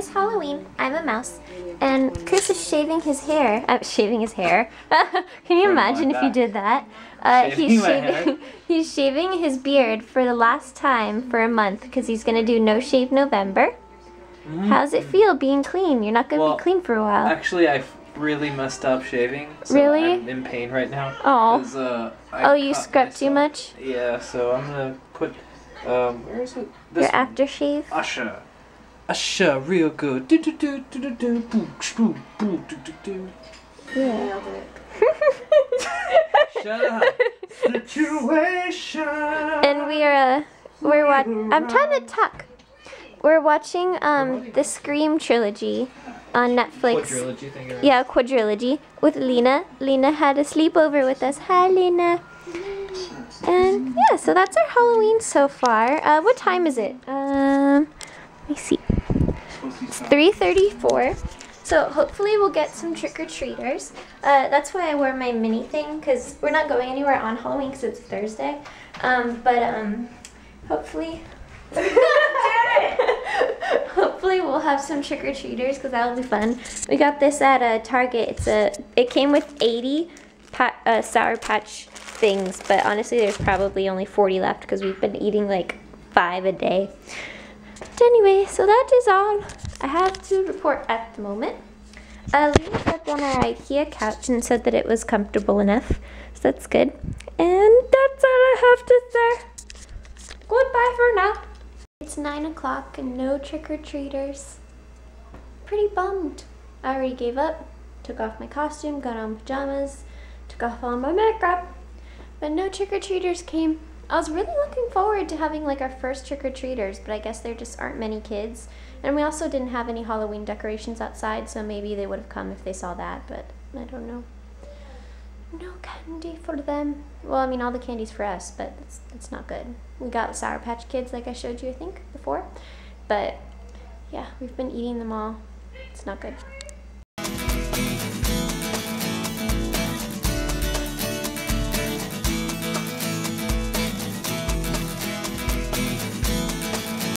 is Halloween. I'm a mouse. And Chris is shaving his hair. Uh, shaving his hair. Can you imagine if you did that? Uh, he's shaving. he's shaving his beard for the last time for a month because he's gonna do no shave November. How's it feel being clean? You're not gonna Well, be clean for a while. Actually, I really messed up shaving. So Really? I'm in pain right now. 'cause, uh, oh, you scrubbed too much. Yeah, so I'm gonna put. Um, where is it? This Your aftershave. Usher. Usher, real good. Do do do do do do. Boo boo boo do do do. Yeah. Shut up. Situation. and we are uh, we're wat- I'm trying to talk. We're watching um the Scream trilogy on Netflix. Quadrilogy thing. Yeah, quadrilogy with Lena. Lena had a sleepover with us. Hi, Lena. And yeah, so that's our Halloween so far. Uh, what time is it? Um, let me see. It's 3:34. So hopefully we'll get some trick or treaters. Uh, that's why I wear my mini thing because we're not going anywhere on Halloween because it's Thursday. Um, but um, hopefully. Hopefully we'll have some trick or treaters because that'll be fun. We got this at a Target. It's a. It came with 80 pa- uh, Sour Patch things, but honestly, there's probably only 40 left because we've been eating like five a day. But anyway, so that is all I have to report at the moment. Uh, Lena slept on our IKEA couch and said that it was comfortable enough, so that's good. And that's all I have to say. Goodbye for now. It's 9 o'clock and no trick or treaters. Pretty bummed. I already gave up, took off my costume, got on pajamas, took off all my makeup, but no trick or treaters came. I was really looking forward to having like our first trick or treaters, but I guess there just aren't many kids. And we also didn't have any Halloween decorations outside, so maybe they would have come if they saw that, but I don't know. No candy for them. Well, I mean, all the candy's for us, but it's, it's not good. We got Sour Patch Kids, like I showed you, I think, before. But yeah, we've been eating them all. It's not good.